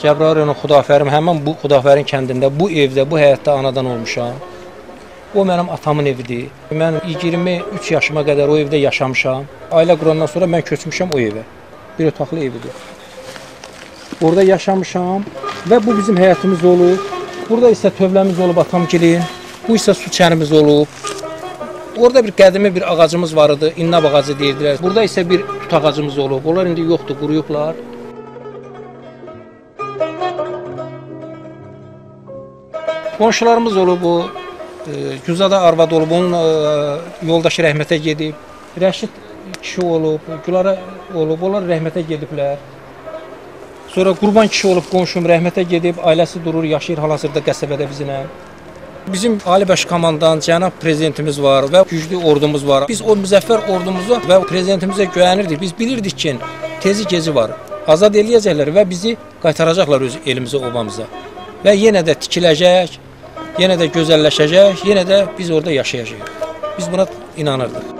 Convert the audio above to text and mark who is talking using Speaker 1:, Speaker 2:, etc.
Speaker 1: Cəbrayıl rayonu Xudafərim, həmin bu Xudafərin kəndində, bu evdə, bu həyətdə anadan olmuşam. O mənim atamın evidir. Mən 23 yaşıma qədər o evdə yaşamışam. Ailə qurandan sonra mən köçmüşəm o evə. Bir otaqlı evidir. Orada yaşamışam və bu bizim həyatımız olub. Burada isə tövləmiz olub atamgilin. Bu isə su çənimiz olub. Orada bir qədimi bir ağacımız var idi, innab ağacı deyirdilər. Burada isə bir tut ağacımız olub. Onlar indi yoxdur, quruyublar. Qonşularımız olub o, e, Güzada arvad olub, onun e, yoldaşı rəhmətə gedib. Rəşid kişi olub, Gülara olub, onlar rəhmətə gediblər. Sonra Qurban kişi olub, qonşum rəhmətə gedib, ailəsi durur, yaşayır hal-hazırda qəsəbədə bizimlə. Bizim Ali Baş Komandan cənab prezidentimiz var və güclü ordumuz var. Biz o müzəffər ordumuza və prezidentimizə güvənirdik. Biz bilirdik ki, tezi gezi var. Azad eləyəcəklər və bizi qaytaracaqlar öz elimizə, obamıza. Və yenə də tikiləcək, yenə də gözəlləşəcək, yenə də biz orada yaşayacağıq. Biz buna inanırdıq.